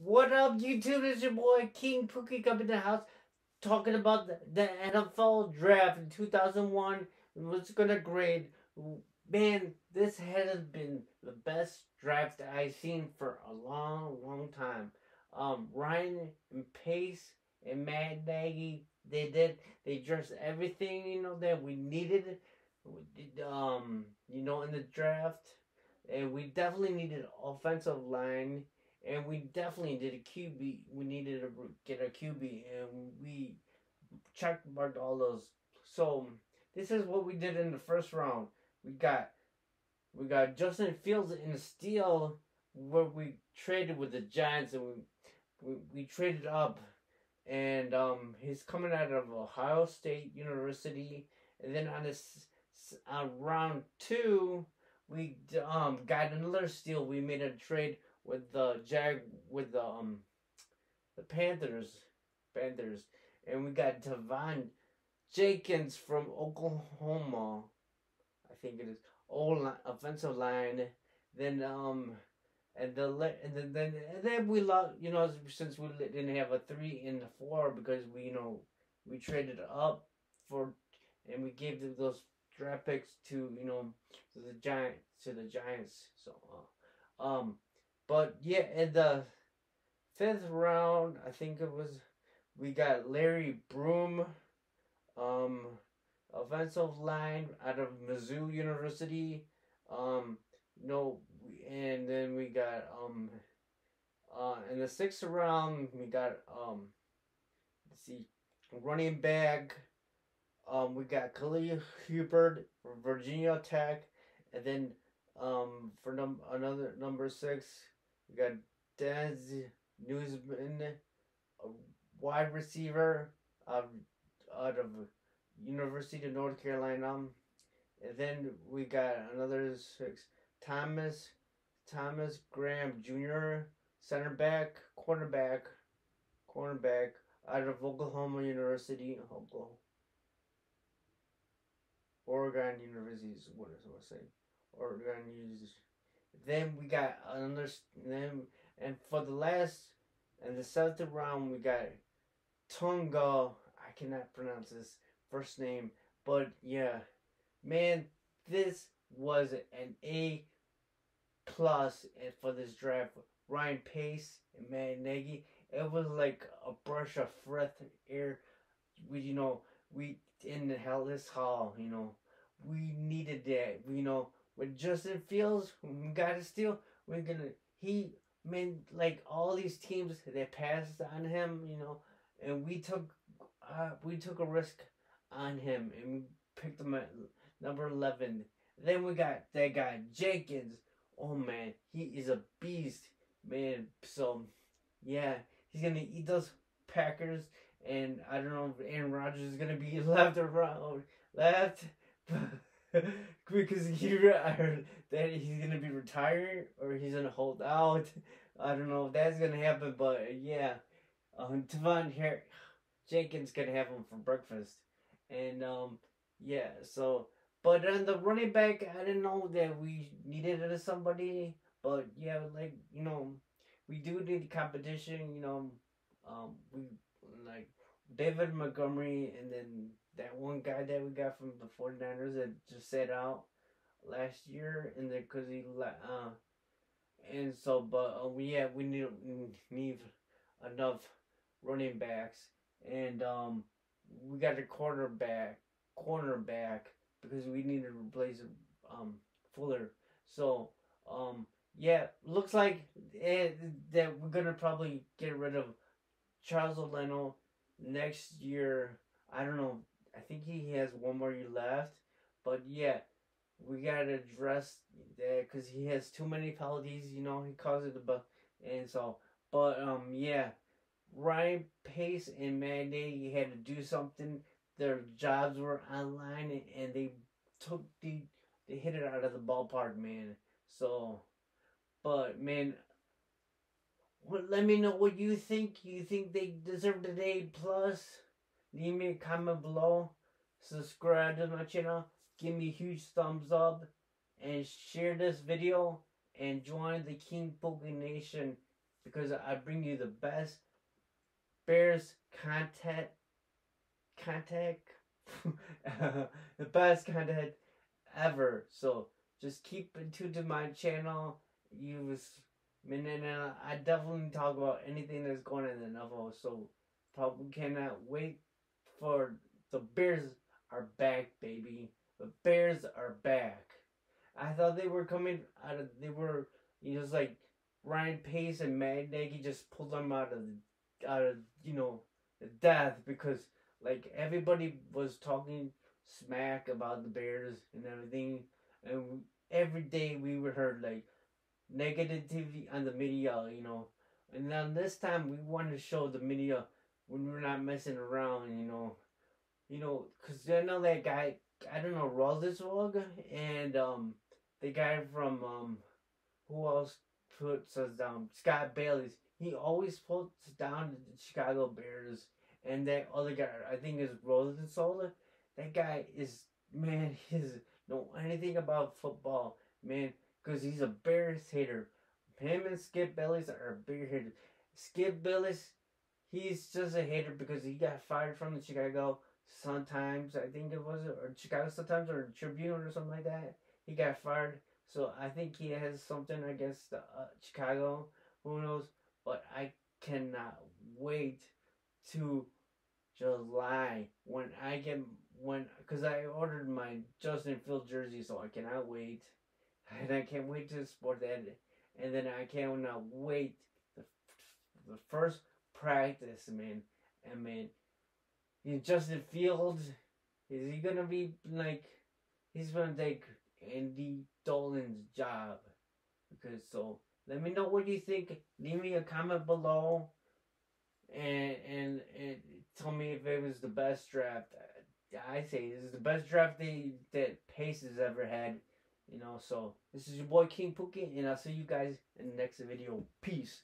What up, YouTube? It's your boy King Pookie coming to the house talking about the, the NFL draft in 2001. It was gonna grade. Man, this has been the best draft I've seen for a long, long time. Um, Ryan and Pace and Matt Nagy, they did, they dressed everything, you know, that we needed, um, you know, in the draft. And we definitely needed offensive line and we definitely did a QB. We needed to get a QB, and we checked marked all those. So this is what we did in the first round. We got we got Justin Fields in a steal where we traded with the Giants, and we we, we traded up, and um, he's coming out of Ohio State University, and then on this on round two, we um got another steal. We made a trade with the Jag with the um the Panthers Panthers and we got Teven Jenkins from Oklahoma. I think it is all offensive line. Then um and the and then then and then we lost you know since we didn't have a three and a four because we you know we traded up for and we gave those draft picks to you know to the giant to the Giants. So uh, um but yeah, in the fifth round, I think it was, we got Larry Borom, um, offensive line out of Mizzou University. Um, and then we got um, uh, in the sixth round we got um, let's see, running back. Um, we got Khalil from Virginia Tech, and then um, for num- another number six, we got Dazz Newsome, a wide receiver um, out of University of North Carolina. And then we got another six, Thomas Thomas Graham Jr., center back, cornerback, cornerback out of Oklahoma University, Oklahoma. Oregon University is what I was saying. Oregon University. Then we got another. Then and for the last and the seventh round, we got Tonga. I cannot pronounce his first name, but yeah, man, this was an A plus for this draft. Ryan Pace and Matt Nagy. It was like a brush of fresh air. We, you know, we in the Halas Hall, you know, we needed that. You know, with Justin Fields, we got to steal. We're gonna he made like all these teams that passed on him, you know, and we took uh, we took a risk on him and we picked him at number eleven. Then we got that guy Jenkins. Oh man, he is a beast, man. So yeah, he's gonna eat those Packers, and I don't know if Aaron Rodgers is gonna be left or right, left. Because he I heard that he's gonna be retired or he's gonna hold out. I don't know if that's gonna happen, but yeah, um, Teven here, Jenkins gonna have him for breakfast, and um, yeah. So, but on the running back, I didn't know that we needed somebody, but yeah, like you know, we do need competition. You know, um, we like David Montgomery, and then that one guy that we got from the 49ers that just set out last year and then because he uh and so but uh, we yeah we need need enough running backs and um we got a cornerback cornerback because we need to replace um Fuller. So um yeah looks like it, that we're gonna probably get rid of Charles Leno next year I don't know I think he has one more year left. But yeah, we gotta address that because he has too many penalties. You know, he causes the buck, and so. But um, yeah, Ryan Pace and Mandy had to do something. Their jobs were online, and they took the they hit it out of the ballpark, man. So, but man, let me know what you think. You think they deserved an A plus? Leave me a comment below. Subscribe to my channel. Give me a huge thumbs up. And share this video. And join the King Pookie Nation. because I bring you the best Bears content, contact, the best content ever. So just keep it to my channel. Was, and uh, I definitely talk about anything that's going on in the NFL. So probably cannot wait for the Bears are back, baby. The Bears are back. I thought they were coming out of they were you know like Ryan Pace and Matt Nagy just pulled them out of out of you know death because like everybody was talking smack about the Bears and everything, and every day we were heard like negativity on the media, you know. And then this time we want to show the media when we're not messing around, you know. You know, cause I know that guy, I don't know, Roethlisberger and um the guy from um who else puts us down? Skip Bayless. He always puts down the Chicago Bears and that other guy, I think is Rosenstoler. That guy is man, he's know anything about football, man, because he's a Bears hater. Him and Skip Bayless are Bear haters. Skip Bayless, he's just a hater because he got fired from the Chicago Sun-Times I think it was or Chicago Sun-Times or Tribune or something like that. He got fired, so I think he has something against the, uh, Chicago. Who knows? But I cannot wait to July when I get when because I ordered my Justin Field jersey, so I cannot wait, and I can't wait to sport that, and then I cannot wait the the first practice, man, I mean, you Justin Fields, is he gonna be like, he's gonna take Andy Dalton's job, because so let me know what you think. Leave me a comment below and and and tell me if it was the best draft. I say this is the best draft they, that Pace has ever had. You know, so this is your boy King Pookie, and I'll see you guys in the next video. Peace.